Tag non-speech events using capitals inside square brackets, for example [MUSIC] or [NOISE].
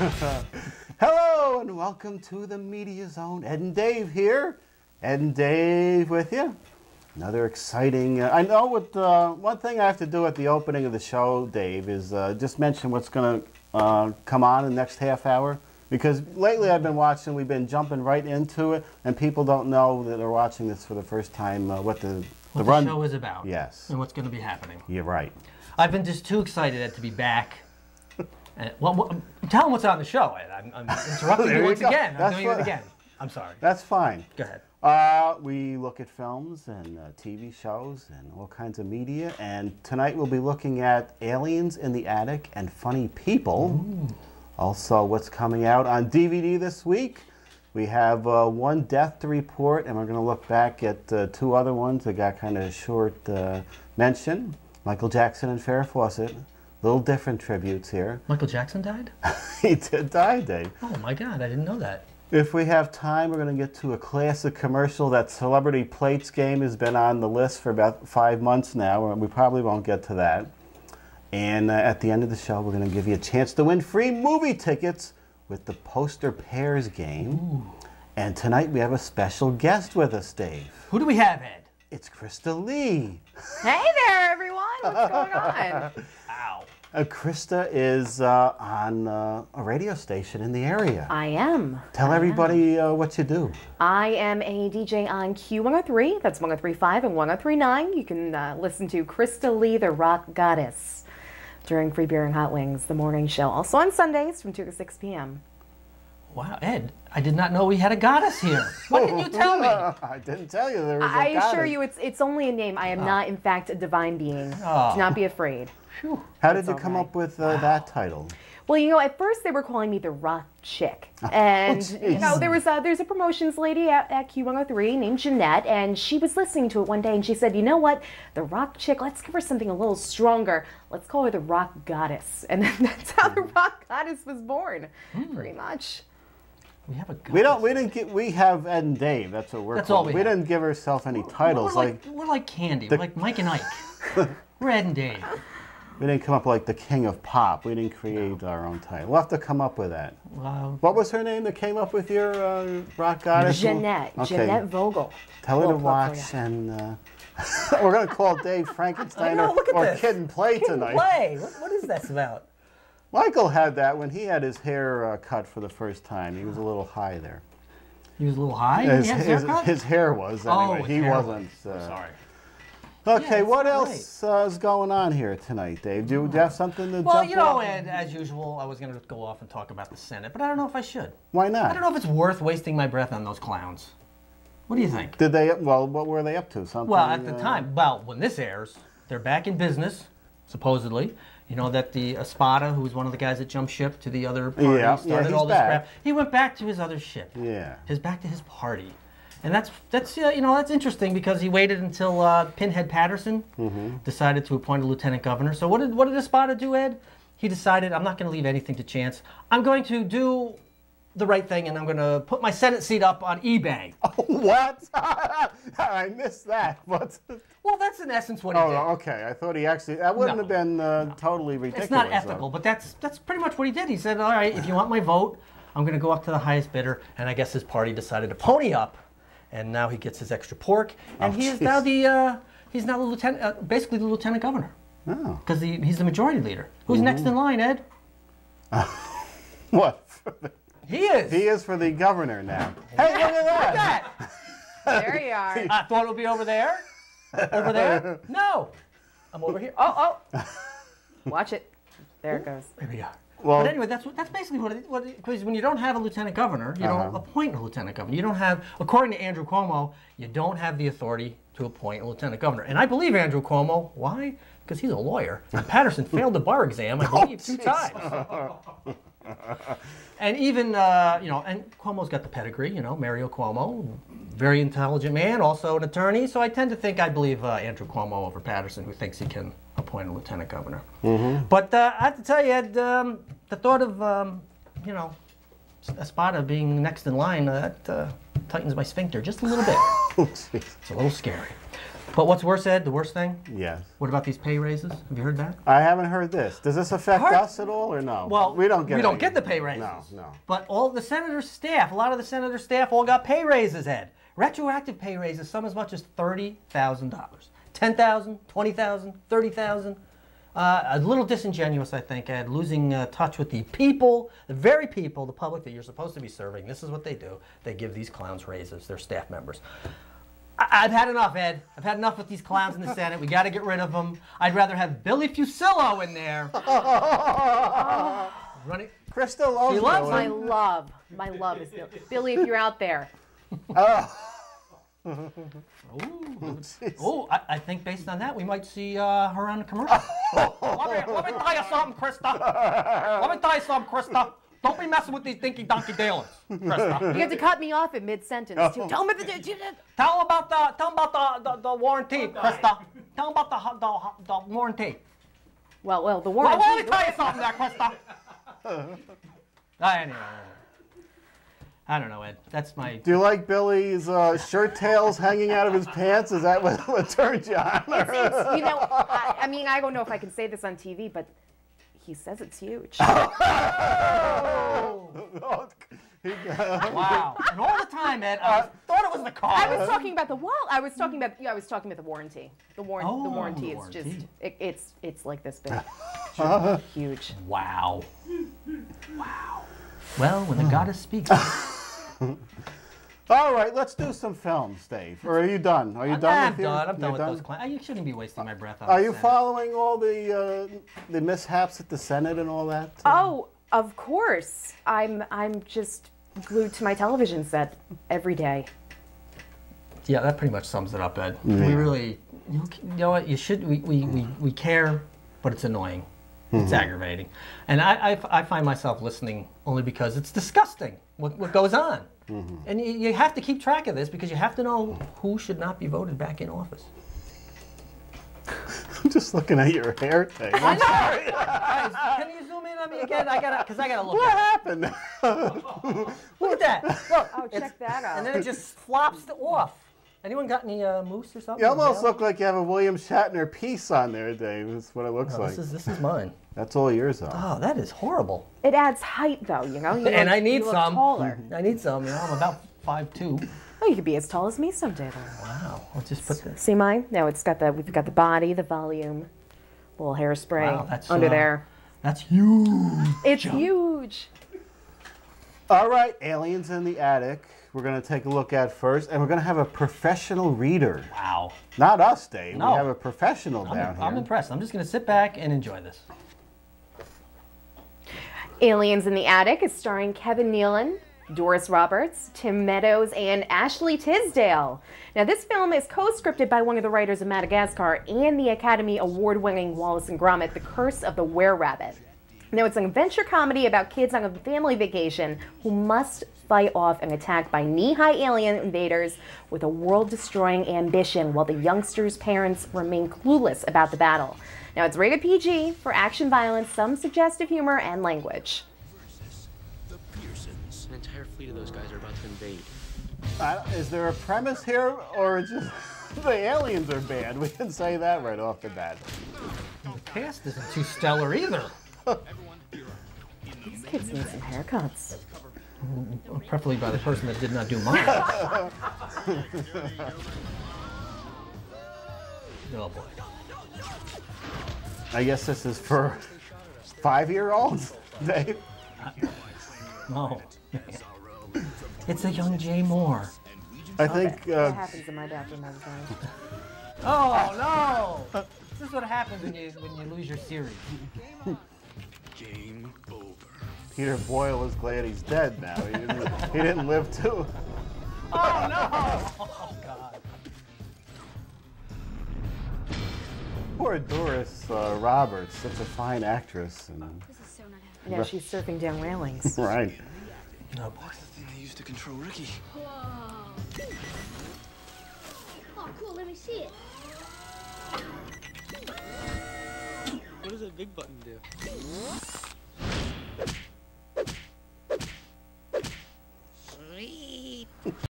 [LAUGHS] Hello and welcome to the Media Zone. Ed and Dave here. Ed and Dave with you. Another exciting. Uh, I know what uh, one thing I have to do at the opening of the show, Dave, is uh, just mention what's going to uh, come on in the next half hour. Because lately I've been watching, we've been jumping right into it, and people don't know that they're watching this for the first time. Uh, what the What the the run? show is about. Yes. And what's going to be happening. You're right. I've been just too excited to be back. And, well, well, tell them what's on the show. I'm, I'm [LAUGHS] interrupting you once go. again. I'm That's doing what- it again. I'm sorry. That's fine. Go ahead. Uh, we look at films and uh, TV shows and all kinds of media. And tonight we'll be looking at Aliens in the Attic and Funny People. Also, what's coming out on DVD this week. We have uh, one death to report, and we're going to look back at uh, two other ones that got kind of short uh, mention. Michael Jackson and Farrah Fawcett. Little different tributes here. Michael Jackson died? [LAUGHS] he did die, Dave. Oh my God, I didn't know that. If we have time, we're going to get to a classic commercial. That Celebrity Plates game has been on the list for about five months now, and we probably won't get to that. And uh, at the end of the show, we're going to give you a chance to win free movie tickets with the Poster Pairs game. Ooh. And tonight we have a special guest with us, Dave. Who do we have, Ed? It's Crista Leigh. Hey there, everyone. What's going on? [LAUGHS] Ow. Uh, Crista is uh, on uh, a radio station in the area. I am. Tell everybody uh, what you do. I am a DJ on Q103. That's 103.5 and 103.9. You can uh, listen to Crista Leigh, the rock goddess, during Free Beer and Hot Wings, the morning show. Also on Sundays from 2 to 6 p.m. Wow, Ed, I did not know we had a goddess here. Why didn't you tell me? [LAUGHS] I didn't tell you there was a I assure you, it's it's only a name. I am not, in fact, a divine being. Oh. Do not be afraid. Phew. How did you come right. up with uh, that title? Well, you know, at first they were calling me the rock chick, [LAUGHS] and you know, there was a there's a promotions lady at, at Q103 named Jeanette, and she was listening to it one day, and she said, you know what, the rock chick, let's give her something a little stronger. Let's call her the rock goddess, [LAUGHS] and then that's how the rock goddess was born, pretty much. We have a goddess. We don't. We didn't get. We have Ed and Dave. That's what we're. That's called. all we have. didn't give ourselves any We're titles. like, Like, we're like Candy. We're like Mike and Ike. [LAUGHS] we're Ed and Dave. We didn't come up like the king of pop. We didn't create our own title. We'll have to come up with that. Uh, What was her name that came up with your uh, rock goddess? Jeanette, Okay. Jeanette Vogel. Tell her to Little plug for watch, and uh, [LAUGHS] we're gonna call Dave Frankenstein [LAUGHS] know, or, look at or this. Kid and Play tonight. play. What, what is this about? Michael had that when he had his hair uh, cut for the first time. He was a little high there. He was a little high. His, his his, his hair was Oh, anyway. his he hair wasn't. was. Uh, Sorry. Okay, Yeah, what else uh, is going on here tonight, Dave? Do, do you have something to Well, you know, and, as usual, I was going to go off and talk about the Senate, but I don't know if I should. Why not? I don't know if it's worth wasting my breath on those clowns. What do you think? Did they? Well, what were they up to? Something. Well, at the uh, time, well, when this airs, they're back in business, supposedly. You know that the Espada, who was one of the guys that jumped ship to the other party, Yeah, yeah, started he's all this back. crap. He went back to his other ship. Yeah. His back to his party, and that's that's uh, you know that's interesting because he waited until uh, Pinhead Paterson Mm-hmm. decided to appoint a lieutenant governor. So what did what did Espada do, Ed? He decided I'm not going to leave anything to chance. I'm going to do the right thing, and I'm going to put my Senate seat up on eBay. Oh, [LAUGHS] what? [LAUGHS] I missed that. [LAUGHS] But Well, that's in essence what he did. oh, okay. I thought he actually. That wouldn't No. have been uh, totally ridiculous. It's not though. ethical, but that's that's pretty much what he did. He said, "All right, if you want my vote, I'm going to go up to the highest bidder." And I guess his party decided to pony up, and now he gets his extra pork, and Oh, he is jeez. now the uh, he's now the lieutenant, uh, basically the lieutenant governor, Oh. because he, he's the majority leader. Who's next in line, Ed? [LAUGHS] What? He is. he is for the governor now. Hey, look at that. that. There you are. [LAUGHS] I thought it would be over there. Over there? No, I'm over here. Oh, Oh, oh. Watch it. There it goes. here we are. Well, But anyway, that's what, that's basically what it, what because when you don't have a lieutenant governor, you don't Uh-huh. appoint a lieutenant governor. You don't have, according to Andrew Cuomo, you don't have the authority to appoint a lieutenant governor. And I believe Andrew Cuomo. Why? Because he's a lawyer. [LAUGHS] And Paterson failed the bar exam, I believe, two times. [LAUGHS] and even uh, you know, and Cuomo's got the pedigree. You know, Mario Cuomo, very intelligent man, also an attorney. So I tend to think I believe uh, Andrew Cuomo over Paterson, who thinks he can appoint a lieutenant governor. But uh, I have to tell you, Ed, um, the thought of um, you know Espada being next in line, uh, that uh, tightens my sphincter just a little bit. [LAUGHS] It's a little scary. But what's worse, Ed? The worst thing? yes. What about these pay raises? Have you heard that? I haven't heard this. Does this affect us at all or no? Well, we don't get we don't any. get the pay raises. No, no. But all the senator's staff, a lot of the senator's staff, all got pay raises. Ed, retroactive pay raises, some as much as thirty thousand dollars, ten thousand, twenty thousand, thirty thousand. Uh, a little disingenuous, I think, Ed, losing uh, touch with the people, the very people, the public that you're supposed to be serving. This is what they do. They give these clowns raises, their staff members. I- I've had enough, Ed. I've had enough with these clowns in the Senate. We got to get rid of them. I'd rather have Billy Fuccillo in there. [LAUGHS] Running. Crista loves, loves Billy. My love, my love is Billy. Billy, if you're out there, [LAUGHS] Oh, I, I think based on that, we might see uh, her on the commercial. let, me, let me tell you something, Crista. Let me tell you something, Crista. Don't be messing with these dinky donkey dealers, Crista. you have to cut me off in mid-sentence too. Tell me the, the, Tell them about the tell 'em about the, the, the warranty, Crista. Tell them about the, the, the warranty. well, well, the warranty. Well, warranty. let me tell you something there, Crista. [LAUGHS] Uh, anyway, I don't know, Ed. That's my. Do you like Billy's uh, shirt tails hanging out of his pants? Is that what, what turned you on? It's- you know, [LAUGHS] I, I mean, I don't know if I can say this on TV, but he says it's huge. [LAUGHS] oh. Wow. And all the time, Ed, I thought it was the car. I was talking about the wall. I was talking about. Yeah, I was talking about the warranty. The warrant. Oh, the warranty the is warranty. just. It, it's it's like this big. [LAUGHS] huge. Wow. Wow. Well, when the goddess speaks. [LAUGHS] All right, let's do some films, Dave. Or are you done? Are you done I'm your- done. I'm you're done with those clowns. You shouldn't be wasting my breath on Are you Senate. following all the uh, the mishaps at the Senate and all that? Oh, of course. I'm I'm just glued to my television set every day. Yeah, that pretty much sums it up, Ed. We really, you, you know what, you should, we, we, we, we care, but it's annoying. It's mm-hmm. aggravating. And I, I, I find myself listening only because it's disgusting what, what goes on. Mm-hmm. And you, you have to keep track of this because you have to know who should not be voted back in office. [LAUGHS] I'm just looking at your hair, Dave. I'm sorry. Guys, can you zoom in on me again? I gotta, because I gotta look What at happened? it. [LAUGHS] Look at that. Look. Oh, it's- check that out. And then it just flops off. Anyone got any uh, mousse or something? You almost Yeah? look like you have a William Shatner piece on there, Dave. That's what it looks No, like. this is this is mine. That's all yours are. Oh, that is horrible. It adds height, though. You know. You [LAUGHS] and look- I need you look some. Taller. I need some. You know, I'm about five two. Oh, you could be as tall as me someday. Though. Wow. I'll just put this. See mine? No, it's got the we've got the body, the volume, little hairspray Wow, that's, under uh, there. That's huge. It's huge. All right, Aliens in the Attic. We're going to take a look at first, and we're going to have a professional reader. Wow. Not us, Dave. No. We have a professional I'm, down here. I'm impressed. I'm just gonna sit back and enjoy this. Aliens in the Attic is starring Kevin Nealon, Doris Roberts, Tim Meadows, and Ashley Tisdale. Now, this film is co-scripted by one of the writers of Madagascar and the Academy Award-winning Wallace and Gromit, The Curse of the Were-Rabbit. Now, it's an adventure comedy about kids on a family vacation who must fight off an attack by knee-high alien invaders with a world-destroying ambition while the youngsters' parents remain clueless about the battle. Now, it's rated PG for action violence, some suggestive humor, and language. An entire fleet of those guys are about to invade. I don't- is there a premise here, or is just [LAUGHS] the aliens are bad? [LAUGHS] We can say that right off the bat. The cast isn't too stellar either. [LAUGHS] These kids need some haircuts. Preferably by the person that did not do mine. [LAUGHS] oh boy. I guess this is for five-year-olds, [LAUGHS] Dave. No. [LAUGHS] it's a young Jay Mohr. I think What uh, happens in my bathroom all the time? Oh no! This is what happens when you when you lose your series. Game over. Peter Boyle is glad he's dead now. He didn't, he didn't live to. [LAUGHS] Oh no! [LAUGHS] Oh god. Poor Doris uh, Roberts, such a fine actress. And, This is so not happening. Now she's surfing down railings. [LAUGHS] right. Oh boy. The thing they used to control Ricky. Whoa. Oh, cool. Let me see it. What does that big button do? you